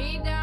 me down.